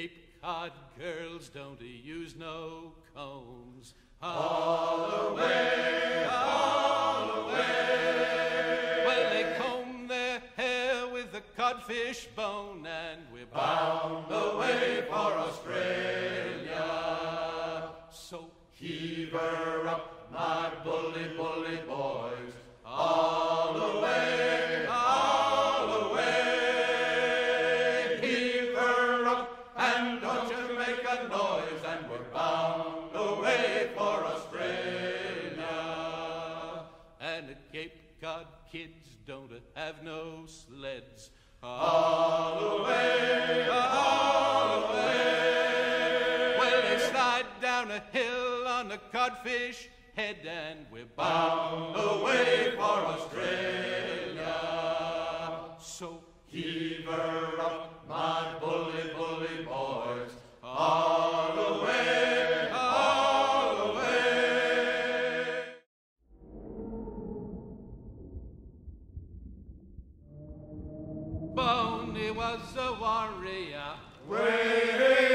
Cape Cod girls don't use no combs. All away, all away. Well, they comb their hair with a codfish bone, and we're bound away for Australia. So heave her up, my noise, and we're bound away for Australia. And the Cape Cod kids don't have no sleds. All away, all away. Well, they slide down a hill on a codfish head, and we're bound away for Australia. So heave her Boney was a warrior. Way